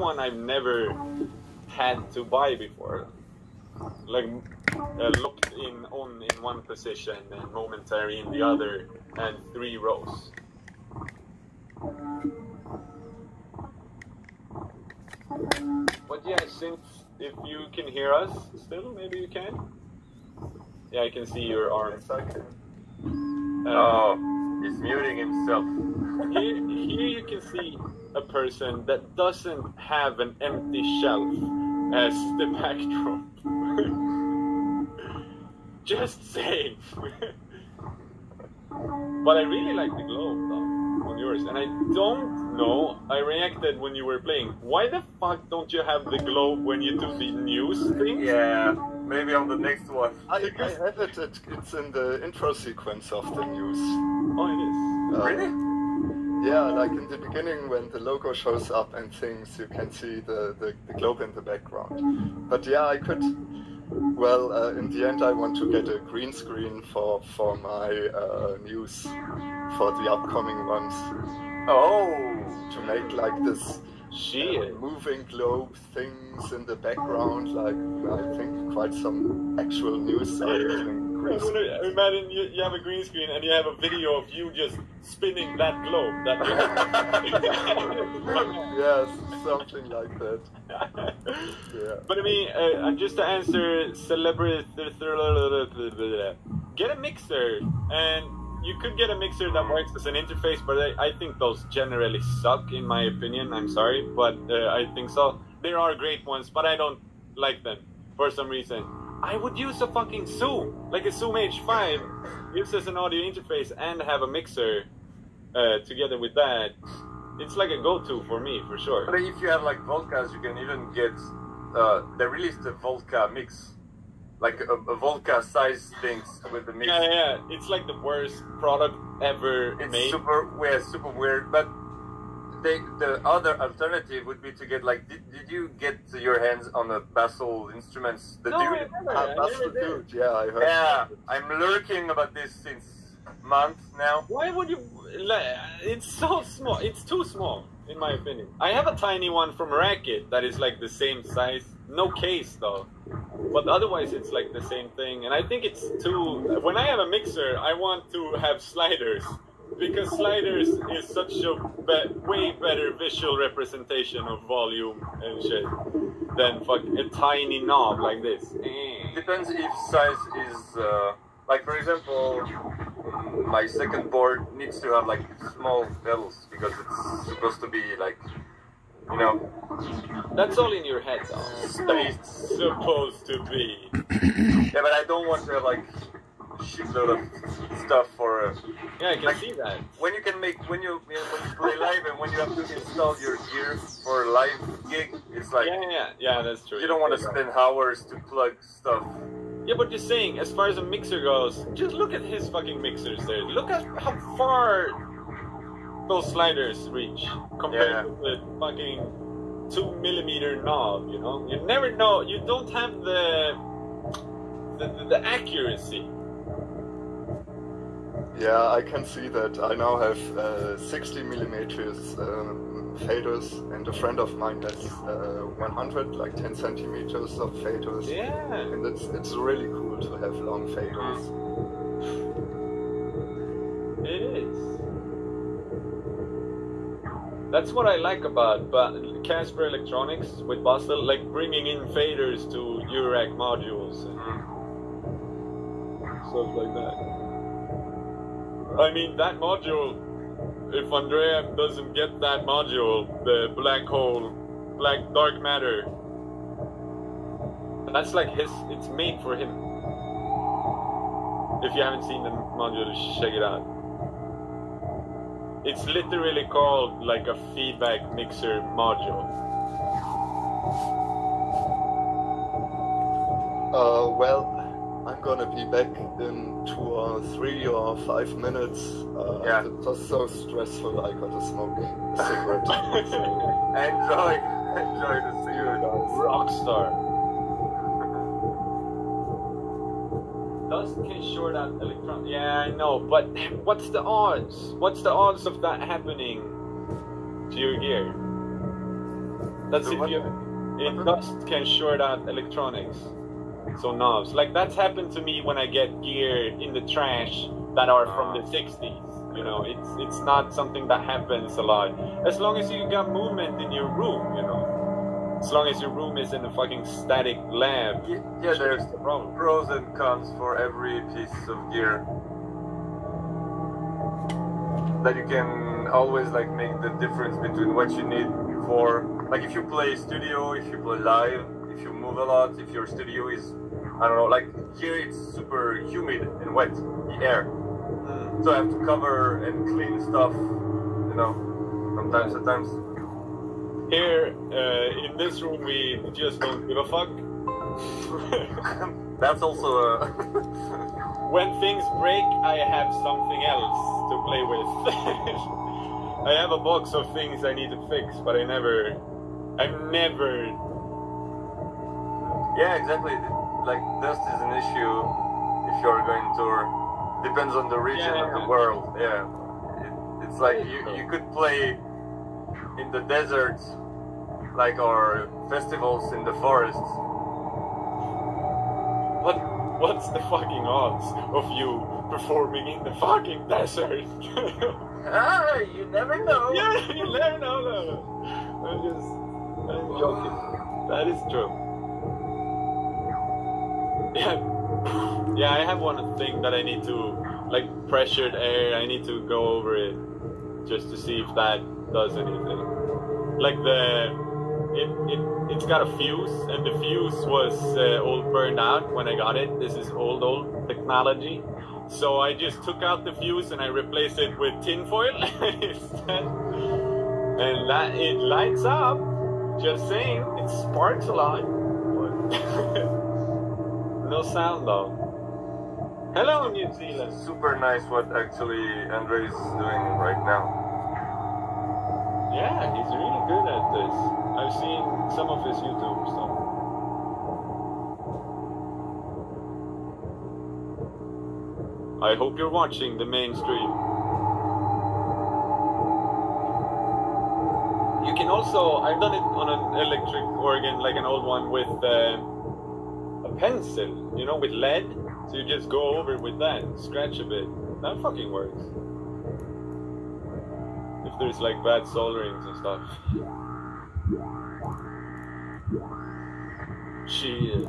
one I've never had to buy before. Like uh, locked in on in one position and momentary in the other, and three rows. But yeah, since if you can hear us still, maybe you can. Yeah, I can see your arm. Yes, I can. Uh, Oh, he's muting himself. Here, here you can see a person that doesn't have an empty shelf as the backdrop. Just saying. but I really like the globe though on yours, and I don't know. I reacted when you were playing. Why the fuck don't you have the globe when you do the news thing? Yeah, maybe on the next one. I, I have it, it. It's in the intro sequence of the news. Oh, it is. Uh, Really? Yeah, like in the beginning when the logo shows up and things, you can see the, the, the globe in the background. But yeah, I could. Well, uh, in the end, I want to get a green screen for for my uh, news for the upcoming ones Oh, to make like this uh, moving globe things in the background. Like I think quite some actual news are I'm screen. gonna imagine you, you have a green screen and you have a video of you just spinning that globe. That Yes, something like that. Yeah. But I mean, uh, just to answer celebrity, get a mixer, and you could get a mixer that works as an interface. But I, I think those generally suck, in my opinion. I'm sorry, but uh, I think so. There are great ones, but I don't like them for some reason. I would use a fucking Zoom, like a Zoom H5, use as an audio interface and have a mixer uh, together with that. It's like a go-to for me, for sure. but if you have like Volcas, you can even get. Uh, they released the Volca mix, like a, a Volca size things with the mix. Yeah, yeah, yeah. It's like the worst product ever It's made. super weird, super weird. But they, the other alternative would be to get like. Did, did you get your hands on the Bastl instruments? The no, I dude? never, I that's never the did. dude. Yeah, I heard. Yeah, I'm lurking about this since months now. Why would you? Like, It's so small. It's too small, in my opinion. I have a tiny one from Racket that is like the same size. No case though, but otherwise it's like the same thing. And I think it's too. When I have a mixer, I want to have sliders because sliders is such a be- way better visual representation of volume and shit than fuck a tiny knob like this. Depends if size is uh, like for example, my second board needs to have like small pedals because it's supposed to be like you know That's all in your head though. spaced. Supposed to be. Yeah, but I don't want to have like shitload of stuff for uh, Yeah, I can Like- see that. when you can make when you when you play live and when you have to install your gear for a live gig. It's like yeah, yeah, yeah, that's true. you don't want to spend hours to plug stuff. Yeah, but you're saying, as far as a mixer goes, just look at his fucking mixers there. Look at how far those sliders reach compared Yeah. to the fucking two millimeter knob. You know, you never know. You don't have the the, the, the accuracy. Yeah, I can see that. I now have uh, 60 millimeters um, faders, and a friend of mine that's uh, 100, like 10 centimeters of faders. Yeah. And it's it's really cool to have long faders. It is. That's what I like about but Casper Electronics with Bastl, like bringing in faders to Eurorack modules and stuff like that. I mean, that module, if Andrea doesn't get that module, the black hole, black dark matter, that's like his, it's made for him. If you haven't seen the module, check it out. It's literally called like a feedback mixer module. Uh, well, I'm gonna be back in two or three or five minutes. Uh, Yeah. It was so stressful. I gotta smoke a cigarette. so, Enjoy, enjoy the cigarette. Rockstar. Dust can short out electron. Yeah, I know, but what's the odds? What's the odds of that happening to your gear? That's So if what- you. It dust can short out electronics. So knobs. Like that's happened to me when I get gear in the trash that are from the 60s. You know, it's it's not something that happens a lot. As long as you got movement in your room, you know. As long as your room is in a fucking static lab. Yeah, yeah, there's the problem. pros and cons for every piece of gear. That you can always like make the difference between what you need for like if you play studio, if you play live, if you move a lot, if your studio is I don't know, like here it's super humid and wet, the air. Mm. So I have to cover and clean stuff, you know, from time to times. Here, uh, in this room, we just don't give a fuck. That's also a when things break, I have something else to play with. I have a box of things I need to fix, but I never, I'm never. Yeah, exactly. Like dust is an issue if you're going tour. Depends on the region of Yeah. the world. Yeah, it, it's like you, you could play in the deserts, like our festivals in the forests. What? What's the fucking odds of you performing in the fucking desert? Ah, you never know. yeah, you never know. I'm just, I'm joking. That is true. Yeah, yeah. I have one thing that I need to, like pressured air. I need to go over it just to see if that does anything. Like the, it it it's got a fuse, and the fuse was uh, all burned out when I got it. This is old old technology. So I just took out the fuse and I replaced it with tinfoil instead. And that it lights up. Just saying, it sparks a lot. no sound though. Hello, New Zealand. Super nice what actually Andre is doing right now. Yeah, he's really good at this. I've seen some of his YouTube stuff. I hope you're watching the main stream. You can also, I've done it on an electric organ, like an old one, with uh, pencil, you know, with lead. So you just go over with that, scratch a bit. That fucking works. If there's like bad solderings and stuff. Shit.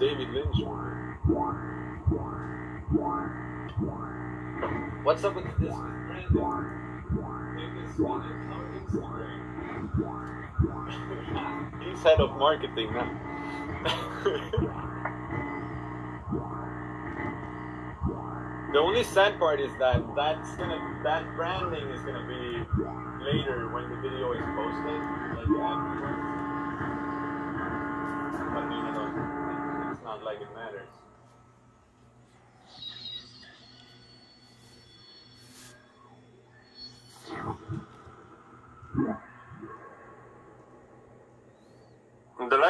David Lynch. What's up with this with branding? Make this on Instagram. He's head of marketing now. the only sad part is that that's gonna that branding is gonna be later when the video is posted, like afterwards. It's not like it matters.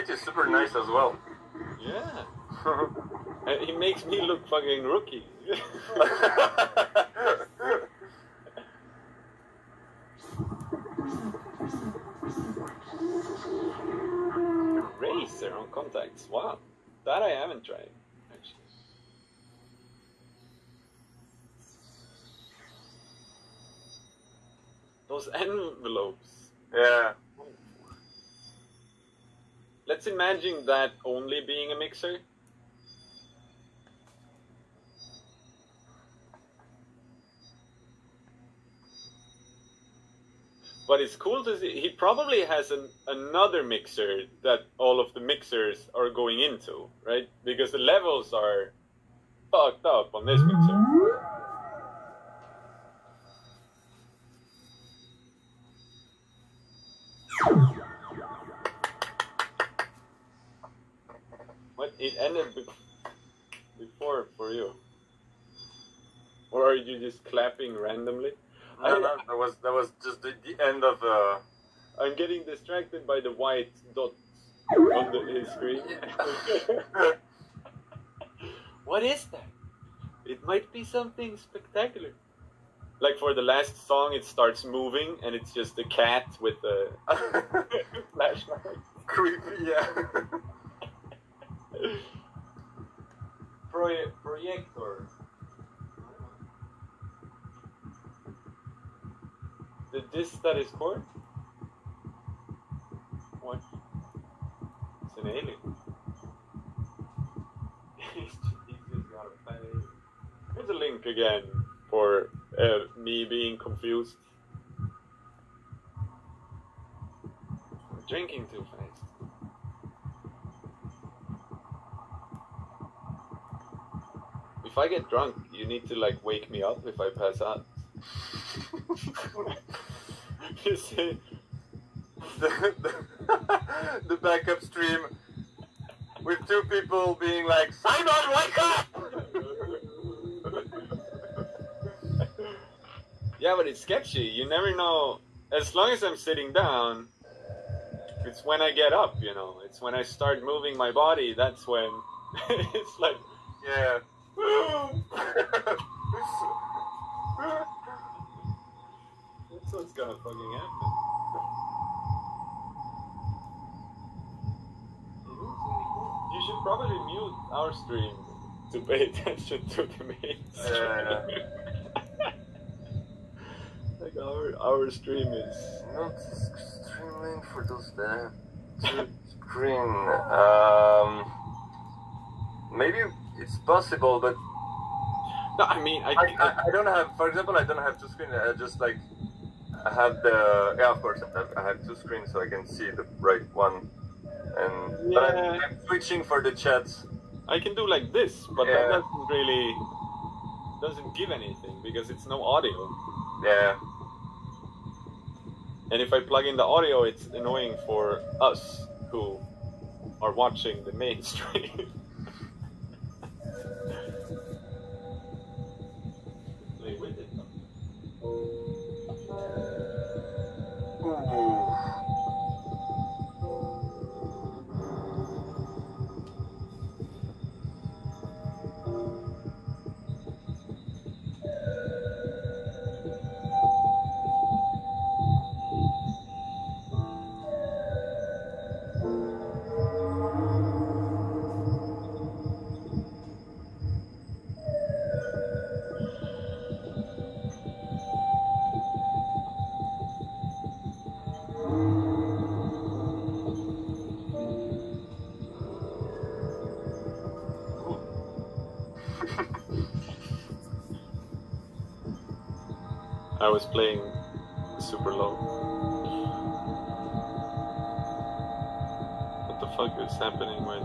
Light is super nice as well. Yeah. Uh, He makes me look fucking rookie. Racer on contacts. Wow. That I haven't tried, actually. Those envelopes. yeah. Let's imagine that only being a mixer. But it's cool see. He probably has an, another mixer that all of the mixers are going into, right? Because the levels are fucked up on this mixer. It ended be- before for you, or are you just clapping randomly? No, no, that was that was just the, the end of uh I'm getting distracted by the white dots on the his screen. what is that? It might be something spectacular. like for the last song, it starts moving and it's just a cat with a flashlight. Creepy, yeah. Proje- projector. The disc that is core? What? It's an alien. He's just, got a pay. Here's a link again for uh, me being confused. Drinking too fast. If I get drunk, you need to like wake me up if I pass out. you see? the, the, the backup stream with two people being like, Simon, wake up! Yeah, but it's sketchy. You never know. As long as I'm sitting down, it's when I get up, you know. It's when I start moving my body, that's when it's like, yeah. That's what's gonna fucking happen. You should probably mute our stream to pay attention to the main Yeah. stream. like our our stream is Not streaming for those there. Screen. Um, maybe it's possible, but no. I mean, I, I, I, I don't have, for example, I don't have two screens. I just like, I have the, yeah, of course, I have, I have two screens so I can see the right one. And but I'm, I'm switching for the chats. I can do like this, but that doesn't really doesn't give anything because it's no audio. Yeah. And if I plug in the audio, it's annoying for us who are watching the main stream. I was playing super low. What the fuck is happening when?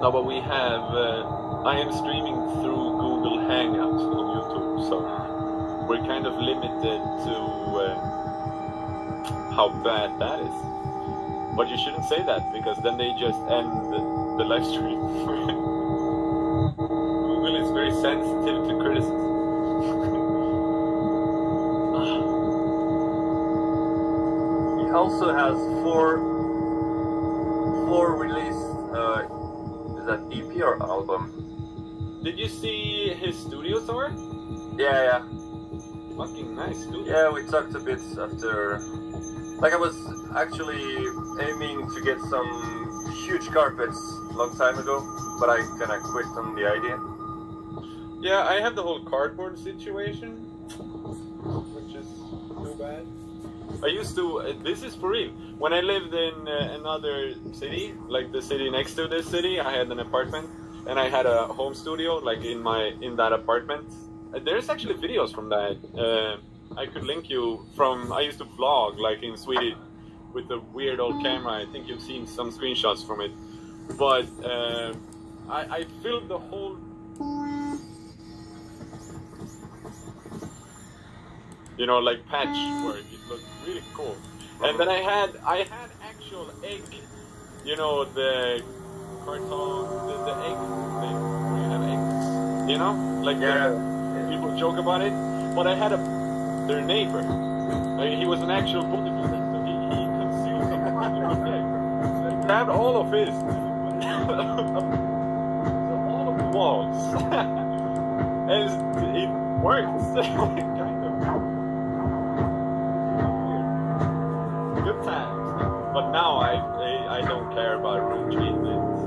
No, but we have. Uh, I am streaming through Google Hangouts on YouTube, so we're kind of limited to uh, how bad that is. But you shouldn't say that because then they just end the, the live stream. Google is very sensitive to criticism. He also has four four released uh, is that EP or album? Did you see his studio tour? Yeah, yeah. Fucking nice studio. Yeah, we talked a bit after like I was actually aiming to get some huge carpets long time ago, but I kinda quit on the idea. Yeah, I have the whole cardboard situation, which is too bad. I used to. Uh, this is for real. When I lived in uh, another city, like the city next to this city, I had an apartment, and I had a home studio, like in my in that apartment. Uh, there's actually videos from that. I could link you from. I used to vlog, like in Sweden, with a weird old camera. I think you've seen some screenshots from it. But uh, I, I filmed the whole you know, like patchwork. It looked really cool. And then I had I had actual egg, you know, the carton, the, the egg thing where you have eggs, you know, like Yeah. the- people joke about it. But I had a their neighbor. He was an actual bodybuilder, grabbed all of his. all of the walls. and it works. kind of. Good times. But now I, I, I don't care about room treatments.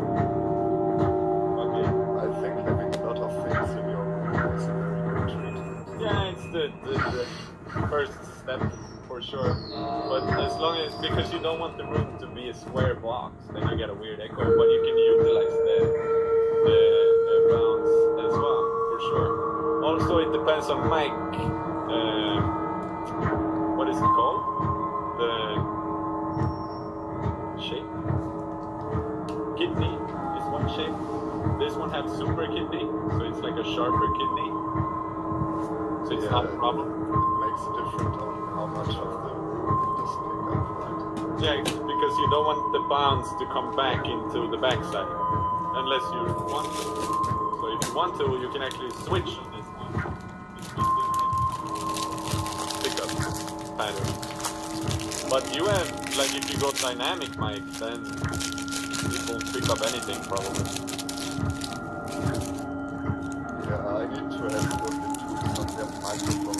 Okay. I think having a lot of things in your room is a very good treatment. Yeah, it's the, the, the first step for sure. But as long as because you don't want the room to be a square box, then you get a weird echo. But you can utilize the the, the bounce as well for sure. Also, it depends on mic. Uh, what is it called? The shape. Kidney is one shape. This one has super kidney, so it's like a sharper kidney. So it's not a problem. It makes a difference on how much of the room it does pick up, right? Yeah, because you don't want the bounce to come back into the backside. Unless you want to. So if you want to, you can actually switch on this one. It's different pickup pattern. But you have, like if you go dynamic mic, then it won't pick up anything probably. Yeah, I need to have a look into some of their microphones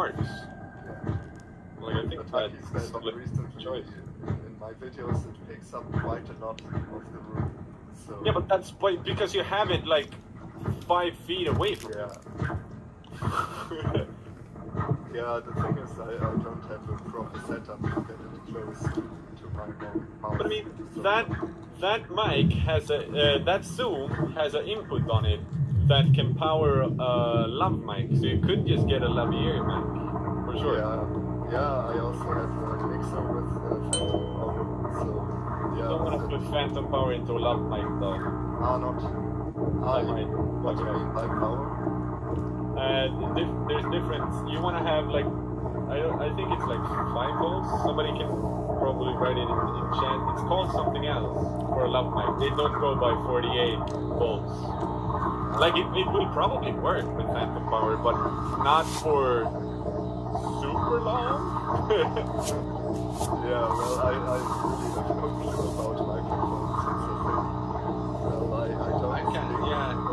works. Yeah. Like I think But that's a solid recently choice. in my videos, it picks up quite a lot of the room. So Yeah, but that's because you have it like five feet away from yeah, you. yeah. The thing is, I, I don't have a proper setup to get it close to, to my mouth. But I mean, So- that that mic has a uh, that Zoom has an input on it that can power a lav mic, so you could just get a lavalier mic for sure. Yeah, yeah. I also have a mixer with uh, phantom power. So yeah. You don't want to put phantom power into a lav mic though. Ah, not. Ah, I what do you mean by power? Uh, dif- there's different. You want to have like I I think it's like five volts. Somebody can probably write it in, in chat. It's called something else for a lav mic. They don't go by 48 volts. Like it, it will probably work with phantom power, but not for super long. Yeah, well, I, I really have no clue about microphones. It's a thing. Well, I, I don't I can- yeah.